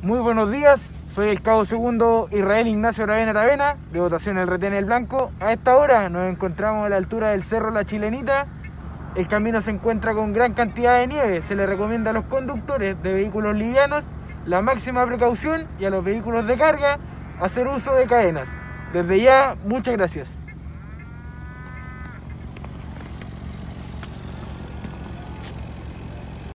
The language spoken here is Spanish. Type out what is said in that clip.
Muy buenos días, soy el cabo segundo Israel Ignacio Aravena Aravena, de votación el retén el blanco. A esta hora nos encontramos a la altura del cerro La Chilenita. El camino se encuentra con gran cantidad de nieve. Se le recomienda a los conductores de vehículos livianos la máxima precaución y a los vehículos de carga hacer uso de cadenas. Desde ya, muchas gracias.